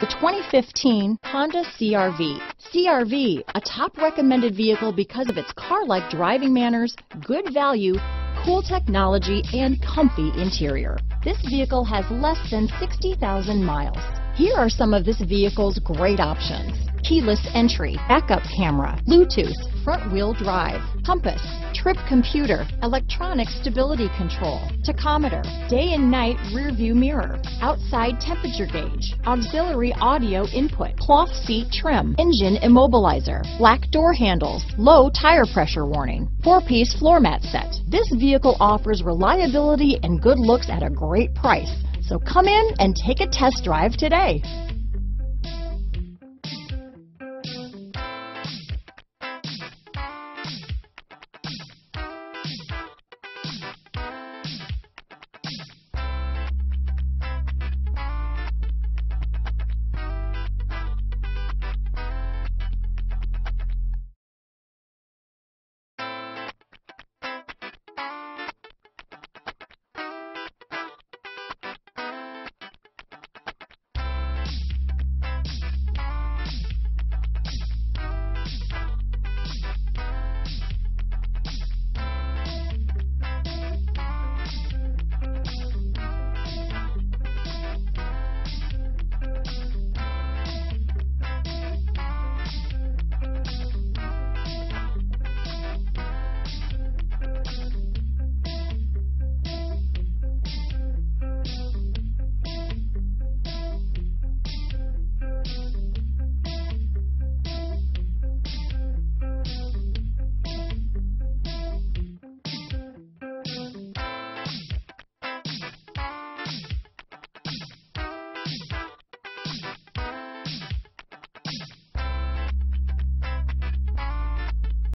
The 2015 Honda CRV. CRV, a top recommended vehicle because of its car-like driving manners, good value, cool technology, and comfy interior. This vehicle has less than 60,000 miles. Here are some of this vehicle's great options. Keyless entry, backup camera, Bluetooth, front wheel drive, compass, trip computer, electronic stability control, tachometer, day and night rear view mirror, outside temperature gauge, auxiliary audio input, cloth seat trim, engine immobilizer, black door handles, low tire pressure warning, four piece floor mat set. This vehicle offers reliability and good looks at a great price. So come in and take a test drive today.